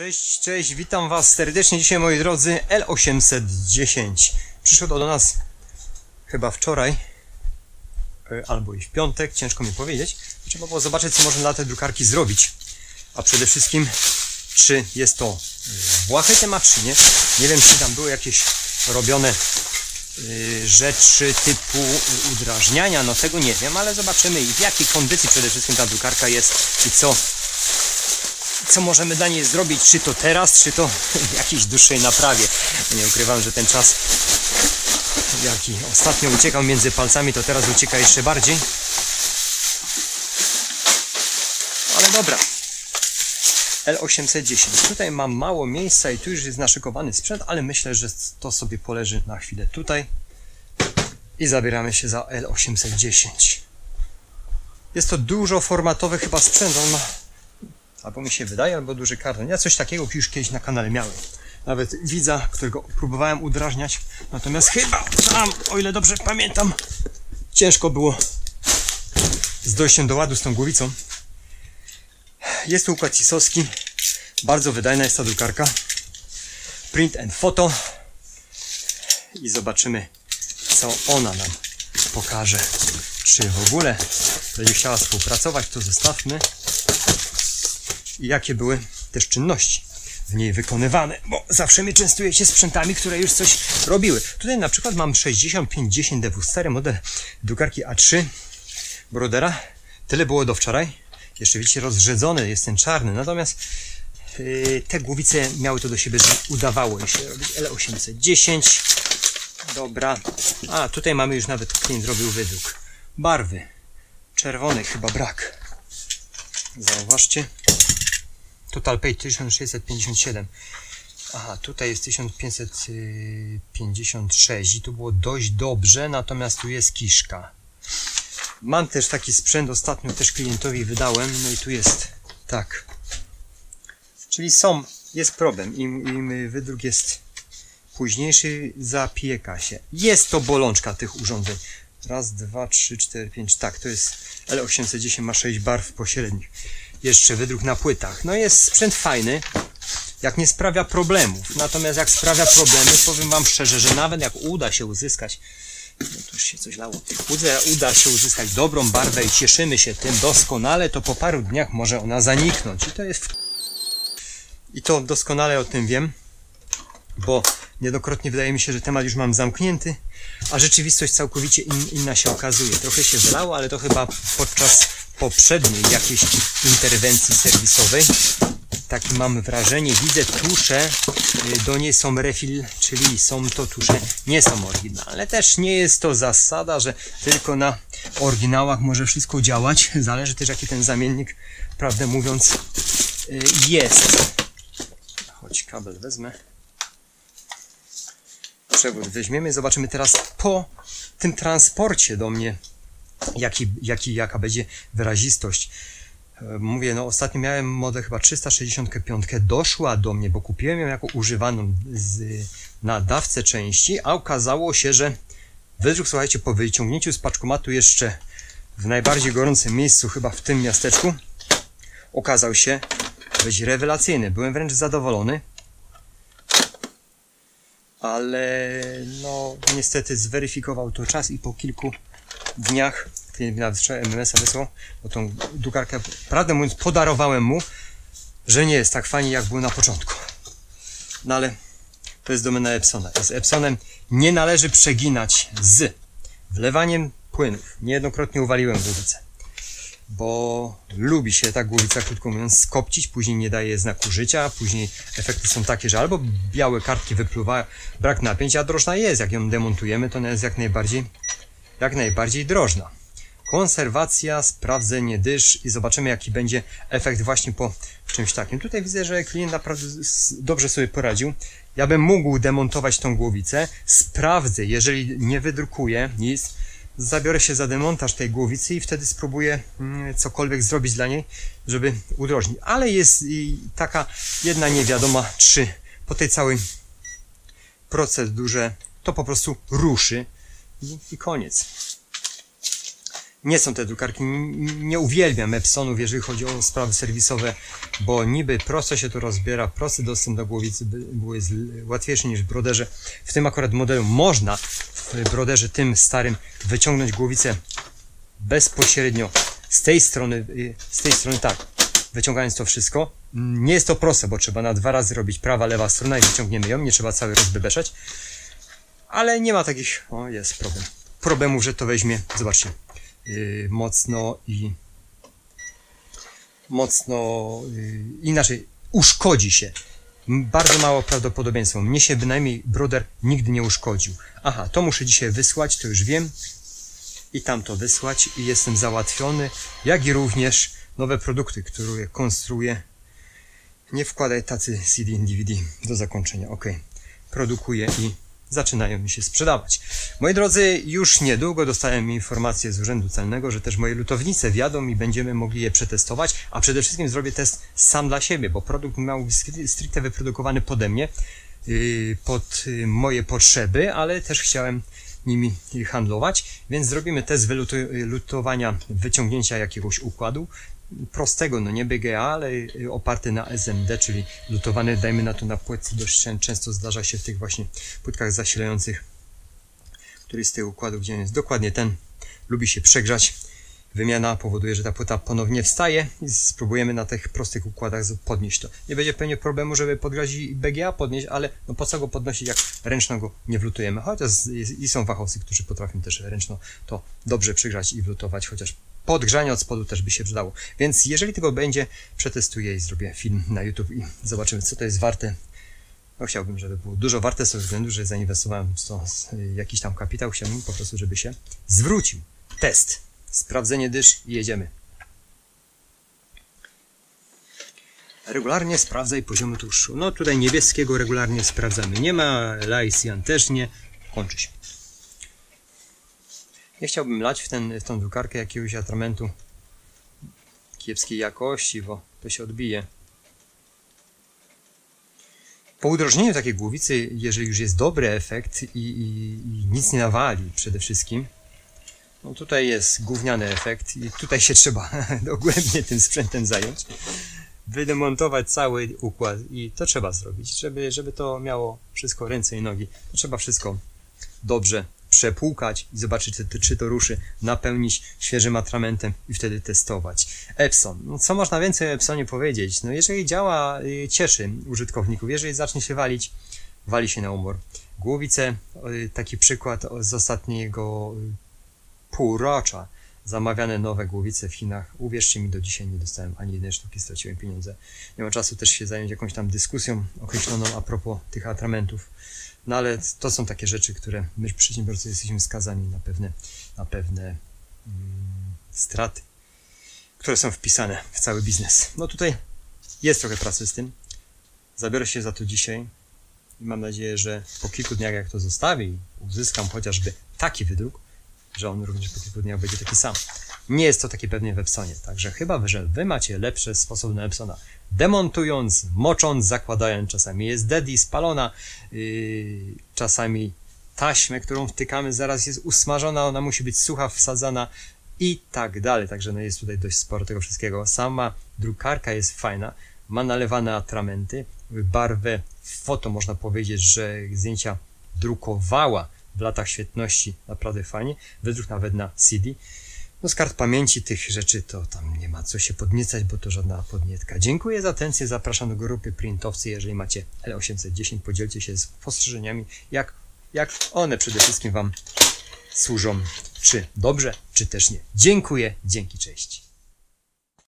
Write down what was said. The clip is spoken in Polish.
Cześć, cześć, witam Was serdecznie dzisiaj moi drodzy. L810 Przyszło to do nas chyba wczoraj e, albo i w piątek, ciężko mi powiedzieć. Trzeba było zobaczyć co można dla tej drukarki zrobić. A przede wszystkim czy jest to błahy temat czy nie. Nie wiem czy tam były jakieś robione e, rzeczy typu udrażniania, no tego nie wiem, ale zobaczymy i w jakiej kondycji przede wszystkim ta drukarka jest i co co możemy dla niej zrobić, czy to teraz, czy to w jakiejś dłuższej naprawie. Nie ukrywam, że ten czas, jaki ostatnio uciekał między palcami, to teraz ucieka jeszcze bardziej. Ale dobra. L810. Tutaj mam mało miejsca i tu już jest naszykowany sprzęt, ale myślę, że to sobie poleży na chwilę tutaj. I zabieramy się za L810. Jest to dużo formatowy chyba sprzęt. On ma Albo mi się wydaje, albo duży karton. Ja coś takiego już kiedyś na kanale miałem. Nawet widza, którego próbowałem udrażniać. Natomiast chyba tam, o ile dobrze pamiętam, ciężko było z dojściem do ładu z tą głowicą. Jest tu układ cisowski. Bardzo wydajna jest ta drukarka. Print and photo. I zobaczymy, co ona nam pokaże. Czy w ogóle będzie chciała współpracować, to zostawmy jakie były też czynności w niej wykonywane, bo zawsze mnie częstuje się sprzętami, które już coś robiły. Tutaj na przykład mam 6510 DW, stary model drukarki A3 Brodera. Tyle było do wczoraj. Jeszcze widzicie, rozrzedzony jest ten czarny, natomiast yy, te głowice miały to do siebie, że udawało się robić L810. Dobra. A, tutaj mamy już nawet, klient zrobił wydruk. Barwy. Czerwonej chyba brak. Zauważcie. Total Pay 1657. Aha, tutaj jest 1556 i tu było dość dobrze, natomiast tu jest kiszka. Mam też taki sprzęt, ostatnio też klientowi wydałem, no i tu jest tak. Czyli są, jest problem, im, im wydruk jest późniejszy, zapieka się. Jest to bolączka tych urządzeń. Raz, dwa, trzy, cztery, pięć, tak, to jest L810 ma 6 barw pośrednich jeszcze wydruk na płytach. No jest sprzęt fajny, jak nie sprawia problemów. Natomiast jak sprawia problemy, powiem Wam szczerze, że nawet jak uda się uzyskać, no to już się coś lało, uda, uda się uzyskać dobrą barwę i cieszymy się tym doskonale, to po paru dniach może ona zaniknąć. I to jest... I to doskonale o tym wiem, bo niedokrotnie wydaje mi się, że temat już mam zamknięty, a rzeczywistość całkowicie in, inna się okazuje. Trochę się wylało, ale to chyba podczas poprzedniej jakiejś interwencji serwisowej. Takie mam wrażenie, widzę tusze, y, do niej są refill, czyli są to tusze, nie są oryginalne. Też nie jest to zasada, że tylko na oryginałach może wszystko działać. Zależy też jaki ten zamiennik, prawdę mówiąc, y, jest. Choć kabel wezmę. Przewód weźmiemy, zobaczymy teraz po tym transporcie do mnie jaki, jaki, jaka będzie wyrazistość. E, mówię, no ostatnio miałem modę chyba 365, doszła do mnie, bo kupiłem ją jako używaną z, na dawce części, a okazało się, że wydruk, słuchajcie, po wyciągnięciu z paczkomatu jeszcze w najbardziej gorącym miejscu, chyba w tym miasteczku, okazał się być rewelacyjny. Byłem wręcz zadowolony, ale no niestety zweryfikował to czas i po kilku dniach nawet MMS-a wysłał, bo tą drukarkę, prawdę mówiąc, podarowałem mu, że nie jest tak fajnie, jak było na początku. No ale to jest domena Epsona. Z Epsonem nie należy przeginać z wlewaniem płynów. Niejednokrotnie uwaliłem głowicę, bo lubi się ta głowica, krótko mówiąc, skopcić, później nie daje znaku życia, później efekty są takie, że albo białe kartki wypluwają, brak napięcia, a drożna jest. Jak ją demontujemy, to ona jest jak najbardziej jak najbardziej drożna. Konserwacja, sprawdzenie dysz i zobaczymy jaki będzie efekt właśnie po czymś takim. Tutaj widzę, że klient naprawdę dobrze sobie poradził. Ja bym mógł demontować tą głowicę, sprawdzę, jeżeli nie wydrukuję nic, zabiorę się za demontaż tej głowicy i wtedy spróbuję mm, cokolwiek zrobić dla niej, żeby udrożnić. Ale jest taka jedna niewiadoma, czy po tej całej procedurze to po prostu ruszy i, i koniec. Nie są te drukarki, nie uwielbiam Epsonów, jeżeli chodzi o sprawy serwisowe, bo niby prosto się to rozbiera, prosty dostęp do głowicy by- był jest łatwiejszy niż w broderze. W tym akurat modelu można w broderze tym starym wyciągnąć głowicę bezpośrednio z tej strony, y, z tej strony tak, wyciągając to wszystko. Nie jest to proste, bo trzeba na dwa razy robić prawa, lewa strona i wyciągniemy ją, nie trzeba cały rozbebeszać. Ale nie ma takich, o jest problem, problemów, że to weźmie, zobaczcie, yy, mocno i mocno yy, inaczej, uszkodzi się. Bardzo mało prawdopodobieństwo. Mnie się bynajmniej broder nigdy nie uszkodził. Aha, to muszę dzisiaj wysłać, to już wiem. I tam to wysłać i jestem załatwiony, jak i również nowe produkty, które konstruuję. Nie wkładaj tacy CD i DVD do zakończenia. Ok. Produkuję i zaczynają mi się sprzedawać. Moi drodzy, już niedługo dostałem informację z Urzędu Celnego, że też moje lutownice wjadą i będziemy mogli je przetestować, a przede wszystkim zrobię test sam dla siebie, bo produkt miał być stri- stricte wyprodukowany pode mnie, yy, pod yy, moje potrzeby, ale też chciałem nimi handlować, więc zrobimy test wylutu- lutowania, wyciągnięcia jakiegoś układu, prostego, no nie BGA, ale y, oparty na SMD, czyli lutowany, dajmy na to na płytce, dość czę- często zdarza się w tych właśnie płytkach zasilających, który z tych układów, gdzie jest dokładnie ten, lubi się przegrzać. Wymiana powoduje, że ta płyta ponownie wstaje i spróbujemy na tych prostych układach podnieść to. Nie będzie pewnie problemu, żeby podgrzać i BGA podnieść, ale no po co go podnosić, jak ręczno go nie wlutujemy. Chociaż i są fachowcy, którzy potrafią też ręczno to dobrze przygrzać i wlutować, chociaż podgrzanie od spodu też by się przydało. Więc jeżeli tego będzie, przetestuję i zrobię film na YouTube i zobaczymy, co to jest warte. No chciałbym, żeby było dużo warte z tego względu, że zainwestowałem w to s- jakiś tam kapitał, chciałbym po prostu, żeby się zwrócił. Test. Sprawdzenie dysz i jedziemy. Regularnie sprawdzaj poziomu tłuszczu. No tutaj niebieskiego regularnie sprawdzamy. Nie ma, Lysian też nie. Kończy się. Nie chciałbym lać w, ten, w tą drukarkę jakiegoś atramentu kiepskiej jakości, bo to się odbije. Po udrożnieniu takiej głowicy, jeżeli już jest dobry efekt i, i, i nic nie nawali przede wszystkim, no tutaj jest gówniany efekt i tutaj się trzeba dogłębnie tym sprzętem zająć. Wydemontować cały układ i to trzeba zrobić, żeby, żeby to miało wszystko ręce i nogi. To trzeba wszystko dobrze przepłukać i zobaczyć, czy, czy to ruszy, napełnić świeżym atramentem i wtedy testować. Epson. No, co można więcej o Epsonie powiedzieć? No, jeżeli działa, y, cieszy użytkowników. Jeżeli zacznie się walić, wali się na umor. Głowice, y, taki przykład z ostatniego y, półrocza. Zamawiane nowe głowice w Chinach. Uwierzcie mi, do dzisiaj nie dostałem ani jednej sztuki, straciłem pieniądze. Nie ma czasu też się zająć jakąś tam dyskusją określoną a propos tych atramentów. No ale to są takie rzeczy, które my przedsiębiorcy jesteśmy skazani na pewne, na pewne mm, straty, które są wpisane w cały biznes. No tutaj jest trochę pracy z tym. Zabiorę się za to dzisiaj i mam nadzieję, że po kilku dniach jak to zostawię uzyskam chociażby taki wydruk, że on również po kilku dniach będzie taki sam. Nie jest to takie pewnie w Epsonie, także chyba, że wy macie lepsze sposoby na Epsona. Demontując, mocząc, zakładając, czasami jest daddy spalona, yy, czasami taśmę, którą wtykamy, zaraz jest usmażona, ona musi być sucha, wsadzana i tak dalej. Także no jest tutaj dość sporo tego wszystkiego. Sama drukarka jest fajna, ma nalewane atramenty, barwę foto można powiedzieć, że zdjęcia drukowała w latach świetności naprawdę fajnie, wydruk nawet na CD. No z kart pamięci tych rzeczy to tam nie ma co się podniecać, bo to żadna podnietka. Dziękuję za atencję, zapraszam do grupy printowcy, jeżeli macie L810, podzielcie się spostrzeżeniami, jak, jak one przede wszystkim Wam służą, czy dobrze, czy też nie. Dziękuję, dzięki, cześć.